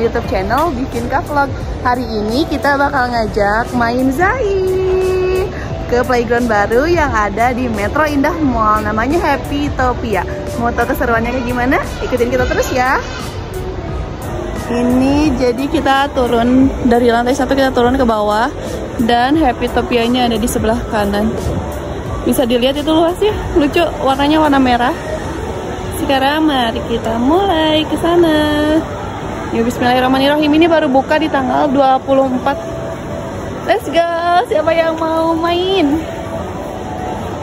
youtube channel Bikin Vlog Hari ini kita bakal ngajak main Zai Ke playground baru yang ada di Metro Indah Mall. Namanya Happy Topia. Mau tau keseruannya kayak gimana? Ikutin kita terus ya. Ini jadi kita turun dari lantai satu kita turun ke bawah. Dan Happy Topianya ada di sebelah kanan. Bisa dilihat itu luas ya. Lucu warnanya warna merah. Sekarang mari kita mulai ke sana. Ya bismillahirrahmanirrahim. Ini baru buka di tanggal 24. Let's go. Siapa yang mau main?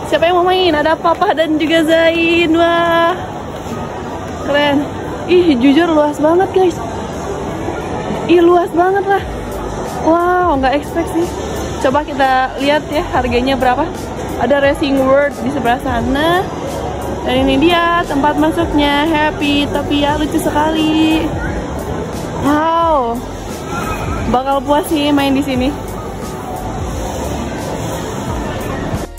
Siapa yang mau main? Ada Papa dan juga Zain. Wah. Keren. Ih, jujur luas banget, guys. Ih, luas banget lah. Wow, nggak expect sih. Coba kita lihat ya harganya berapa. Ada Racing World di sebelah sana. Dan ini dia tempat masuknya Happy tapi ya lucu sekali. Wow. Bakal puas sih main di sini.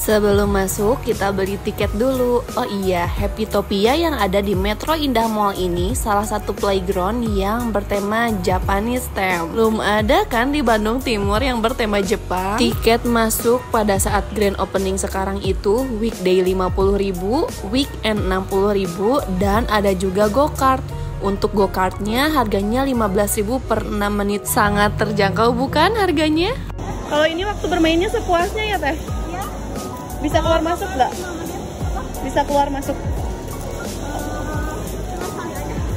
Sebelum masuk, kita beli tiket dulu. Oh iya, Happy Topia yang ada di Metro Indah Mall ini salah satu playground yang bertema Japanese theme. Belum ada kan di Bandung Timur yang bertema Jepang? Tiket masuk pada saat grand opening sekarang itu weekday 50.000, weekend 60.000 dan ada juga go-kart. Untuk go-kartnya harganya 15.000 per 6 menit. Sangat terjangkau bukan harganya? Kalau ini waktu bermainnya sepuasnya ya Teh? Bisa keluar masuk nggak? Bisa keluar masuk.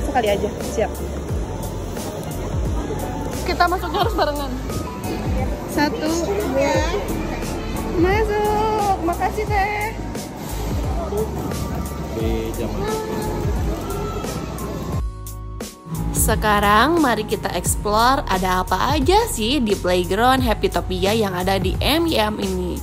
Sekali aja, siap. Kita masuknya harus barengan. Satu, dua, masuk. Makasih teh. Sekarang mari kita explore ada apa aja sih di playground Happy Topia yang ada di MIM ini.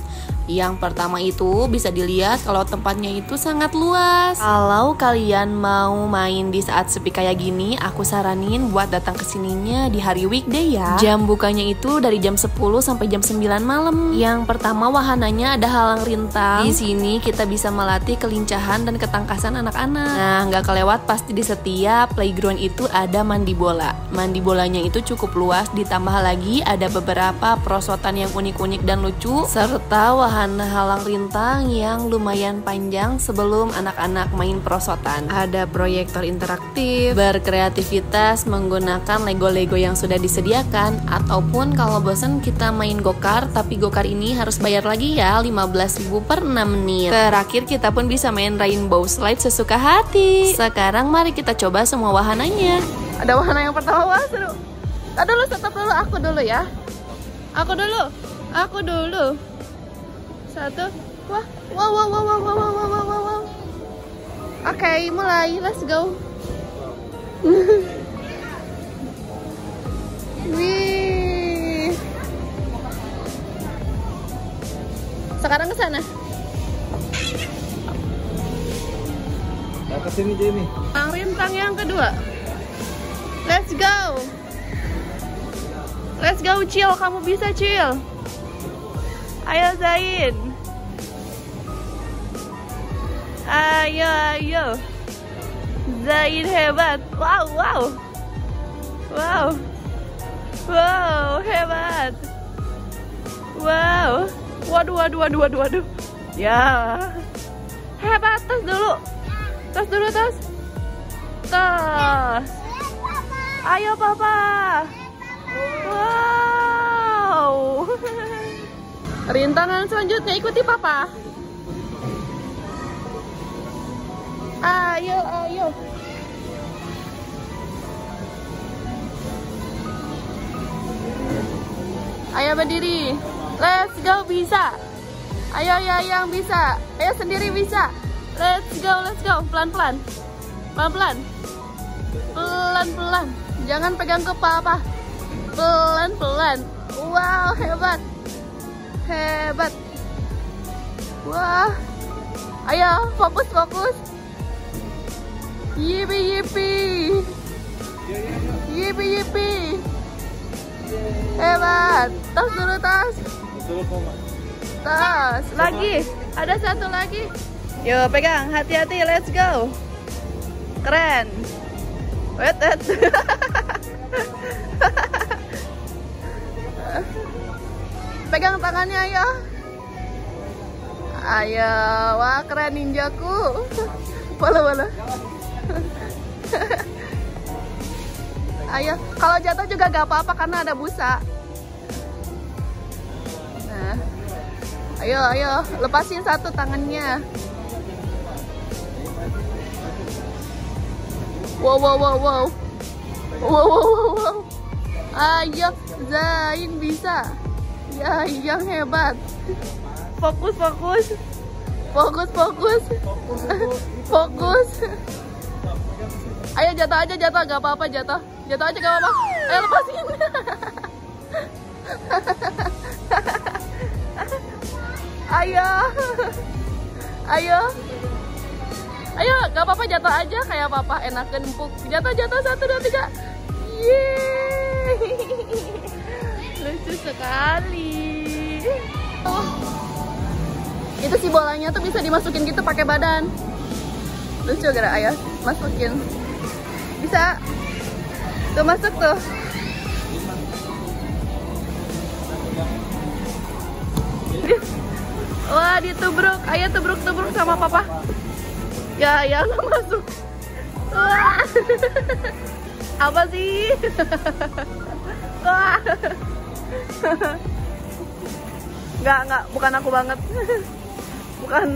Yang pertama itu bisa dilihat kalau tempatnya itu sangat luas. Kalau kalian mau main di saat sepi kayak gini, aku saranin buat datang ke sininya di hari weekday ya. Jam bukanya itu dari jam 10 sampai jam 9 malam. Yang pertama wahananya ada halang rintang. Di sini kita bisa melatih kelincahan dan ketangkasan anak-anak. Nah, nggak kelewat pasti di setiap playground itu ada mandi bola. Mandi bolanya itu cukup luas, ditambah lagi ada beberapa perosotan yang unik-unik dan lucu serta wahana wahana halang rintang yang lumayan panjang sebelum anak-anak main perosotan. Ada proyektor interaktif, berkreativitas menggunakan Lego-Lego yang sudah disediakan ataupun kalau bosan kita main gokar tapi gokar ini harus bayar lagi ya 15.000 per 6 menit. Terakhir kita pun bisa main rainbow slide sesuka hati. Sekarang mari kita coba semua wahananya. Ada wahana yang pertama wah seru. Tadi dulu, tetap dulu, aku dulu ya. Aku dulu, aku dulu. Satu. Wah, wow, wow, wow, wow, wow, wow, wow, wow, wow. Oke, okay, mulai. Let's go. Wih. Sekarang ke sana. Nah, ke sini Jamie. Ang rintang yang kedua. Let's go. Let's go, chill. Kamu bisa chill. Ayo Zain. Ayo, ayo. Zain hebat. Wow, wow. Wow. Wow, hebat. Wow. Waduh, waduh, waduh, waduh, waduh. Ya. Hebat, tos dulu. Tos dulu, tos. Tos. Ayo, Papa. Wow. Rintangan selanjutnya ikuti papa. Ayo, ayo. Ayo berdiri. Let's go bisa. Ayo ya yang bisa. Ayo sendiri bisa. Let's go, let's go. Pelan-pelan. Pelan-pelan. Pelan-pelan. Jangan pegang ke papa. Pelan-pelan. Wow, hebat hebat. Wah. Ayo fokus fokus. Yipi yipi. Yipi yipi. Hebat. Tas dulu tas. Tas. Lagi. Ada satu lagi. Yuk pegang. Hati-hati. Let's go. Keren. Wait wait Pegang tangannya ayo. Ayo, wah keren ninjaku. Bola bola. Ayo, kalau jatuh juga gak apa-apa karena ada busa. Nah, ayo, ayo, lepasin satu tangannya. Wow, wow, wow, wow. Wow, wow, wow, wow. Ayo, Zain bisa. Ya, yang hebat. Fokus, fokus. Fokus, fokus. Fokus. Ayo jatuh aja, jatuh. Gak apa-apa jatuh. Jatuh aja gak apa-apa. Ayo lepasin. Ayo. Ayo. Ayo, gak apa-apa jatuh aja kayak papa enakan empuk. Jatuh, jatuh satu dua tiga. Yeay. Lucu sekali. Oh. Itu si bolanya tuh bisa dimasukin gitu pakai badan. Lucu gara ayah masukin. Bisa. Tuh masuk tuh. Wah, ditubruk. Ayo tubruk-tubruk sama papa. Ya, ya nggak masuk. Wah. Apa sih? Wah. Nggak, nggak, bukan aku banget. Bukan.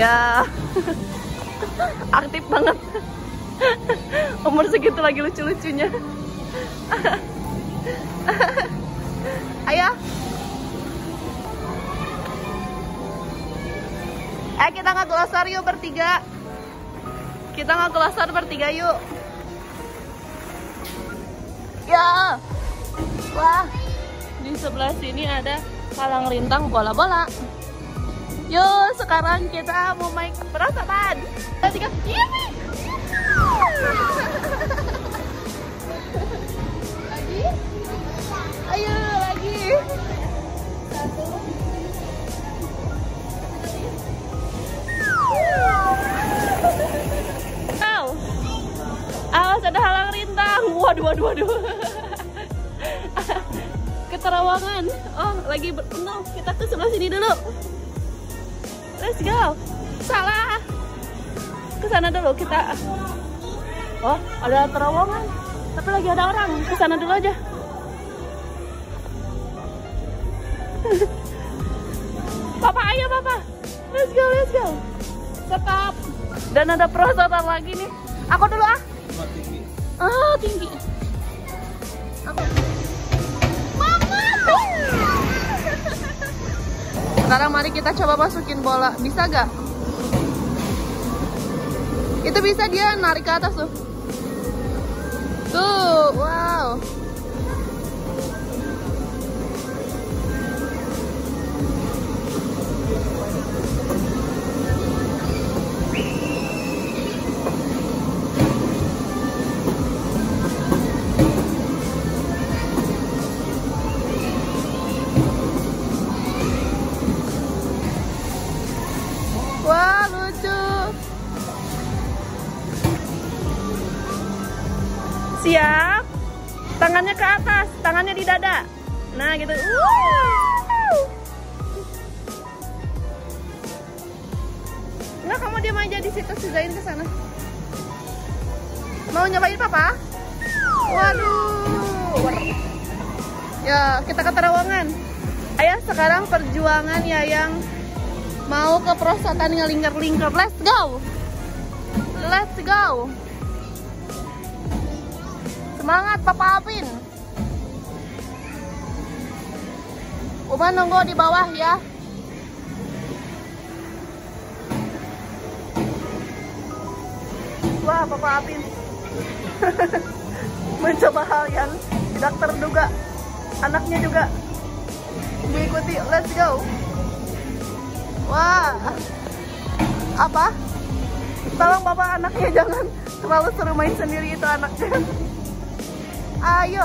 Ya. Aktif banget. Umur segitu lagi lucu-lucunya. Ayo. Eh kita nggak kelasar yuk bertiga. Kita nggak kelasar bertiga yuk. Ya. Wah. Di sebelah sini ada palang rintang bola-bola. Yuk, sekarang kita mau main perasaan. Dan tiga, Yippee! Lagi? Ayo, lagi. Satu. Aw. Awas ada halang rintang. Waduh, waduh, waduh. Keterawangan. Oh, lagi ber... No, kita ke sebelah sini dulu. Let's go. Salah. Ke sana dulu kita. Oh, ada terowongan. Tapi lagi ada orang. Ke sana dulu aja. Papa, ayo Papa. Let's go, let's go. Stop. Dan ada perosotan lagi nih. Aku dulu ah. Ah, tinggi. Aku. Sekarang mari kita coba masukin bola. Bisa gak? Itu bisa dia narik ke atas tuh. Tuh, wow. Sekarang perjuangan ya yang mau ke perosotan ngelingkar-lingkar. Let's go. Let's go. Semangat Papa Apin. Uma nunggu di bawah ya. Wah, Papa Apin. Mencoba hal yang tidak terduga. Anaknya juga mengikuti. Let's go. Wah. Apa? Tolong Bapak anaknya jangan terlalu seru main sendiri itu anaknya. Ayo.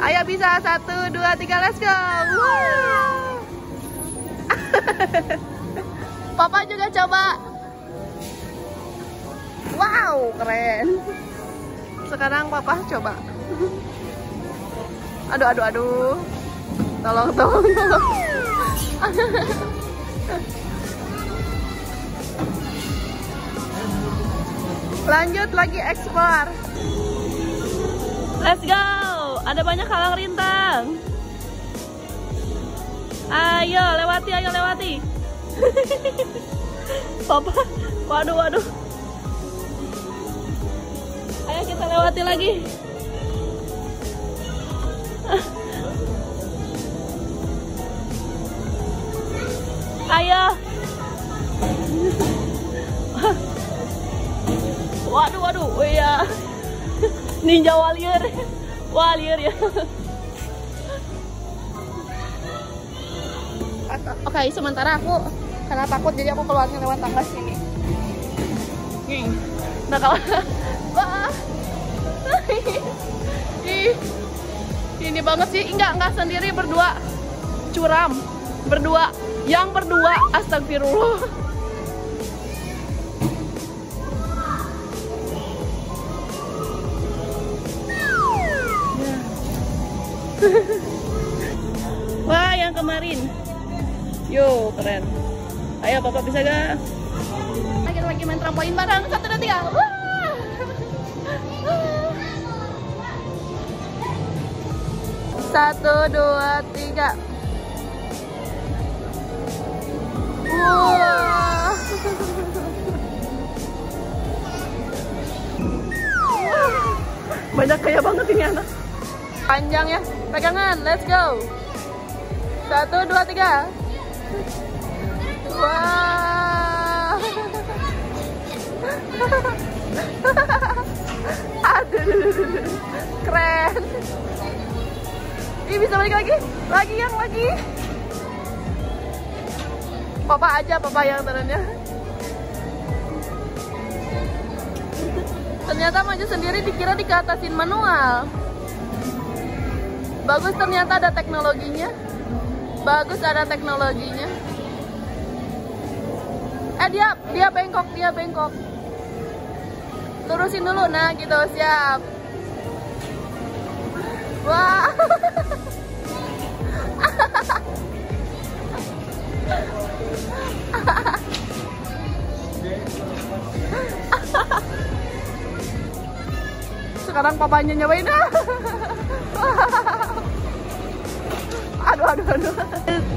Ayo bisa satu dua tiga let's go. Papa juga coba. Wow keren. Sekarang Papa coba. Aduh aduh aduh. Tolong tolong tolong. Lanjut lagi explore. Let's go. Ada banyak halang rintang. Ayo lewati, ayo lewati. Papa, waduh, waduh. Ayo kita lewati lagi. Ayo. Waduh, waduh, oh iya. Ninja warrior. Warrior ya. Oke, sementara aku karena takut jadi aku keluarnya lewat tangga sini. Nih. Nah, kalau Wah. Ih. Ini banget sih, enggak enggak sendiri berdua. Curam. Berdua. Yang berdua astagfirullah. Kemarin. Yo, keren. Ayo, Bapak bisa gak? Kita lagi main trampolin bareng. Satu, dua, tiga. Wah. Satu, dua, tiga. Wah. Banyak kaya banget ini anak. Panjang ya. Pegangan, let's go. Satu, dua, tiga. Wah. Aduh, keren. Ih, bisa balik lagi? Lagi yang lagi. Papa aja, papa yang turunnya. Ternyata maju sendiri dikira dikatasin manual. Bagus ternyata ada teknologinya. Bagus ada teknologinya. Eh dia dia bengkok, dia bengkok. Lurusin dulu nah gitu, siap. Wah. Sekarang papanya nyobain aduh aduh aduh.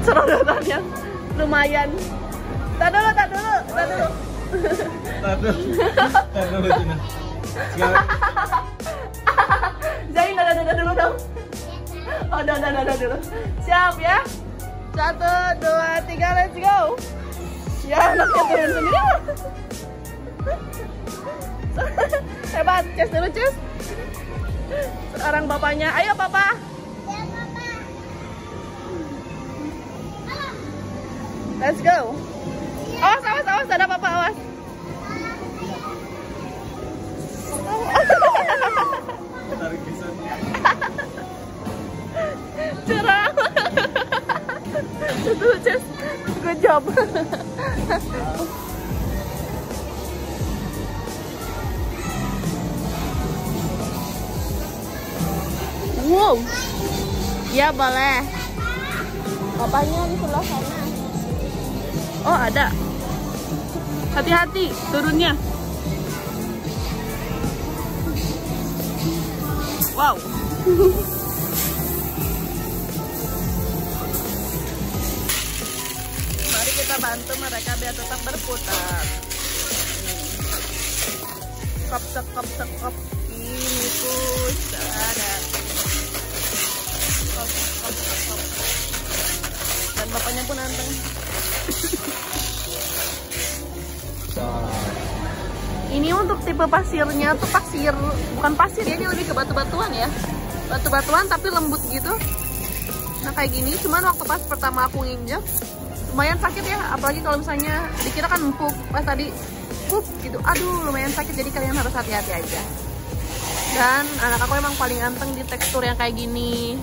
Serodotan yang lumayan. Tak dulu tak dulu tak dulu. Tar dulu. Tar dulu, Cina. Zain dada dada dulu dong. Oh dada dada dulu. Siap ya? Satu dua tiga let's go. Ya anaknya turun sendiri hebat. Cus dulu cus sekarang bapaknya. Ayo papa Let's go. Awas, awas, awas. Ada apa apa awas. Curang. Itu just good job. wow. Ya boleh. Papanya di sebelah sana. Oh ada. Hati-hati turunnya. Wow. Mari kita bantu mereka biar tetap berputar. Kop sek kop sek kop. Ini push ada. Kop kop sek kop. Dan bapaknya pun anteng. Ini untuk tipe pasirnya tuh pasir, bukan pasir ya, ini lebih ke batu-batuan ya. Batu-batuan tapi lembut gitu. Nah kayak gini, cuman waktu pas pertama aku nginjek, lumayan sakit ya. Apalagi kalau misalnya dikira kan empuk, pas tadi empuk gitu. Aduh lumayan sakit, jadi kalian harus hati-hati aja. Dan anak aku emang paling anteng di tekstur yang kayak gini.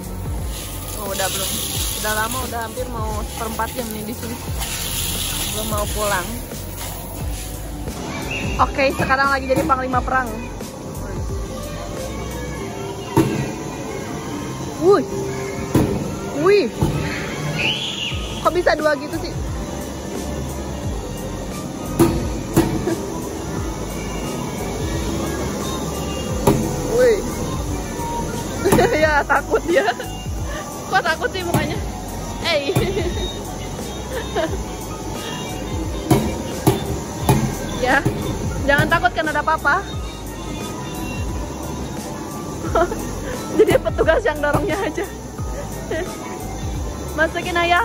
Oh udah belum, udah lama, udah hampir mau seperempat jam nih di sini. Belum mau pulang. Oke, sekarang lagi jadi panglima perang. Wuih. Wih. Kok bisa dua gitu sih? Wih. ya takut ya. Kok takut sih mukanya? Eh. ya. Jangan takut kan ada apa-apa. Jadi petugas yang dorongnya aja. Masukin ayah.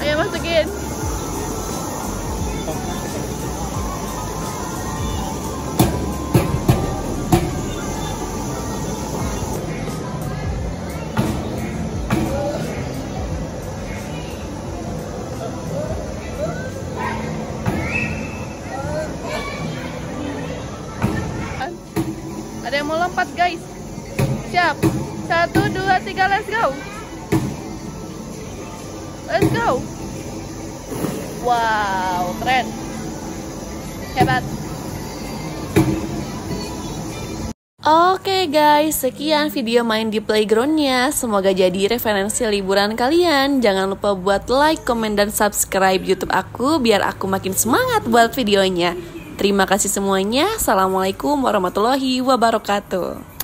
Ayo masukin. Satu, dua, tiga, let's go. Let's go. Wow, keren. Hebat. Oke guys, sekian video main di playgroundnya. Semoga jadi referensi liburan kalian. Jangan lupa buat like, komen, dan subscribe YouTube aku biar aku makin semangat buat videonya. Terima kasih semuanya. Assalamualaikum warahmatullahi wabarakatuh.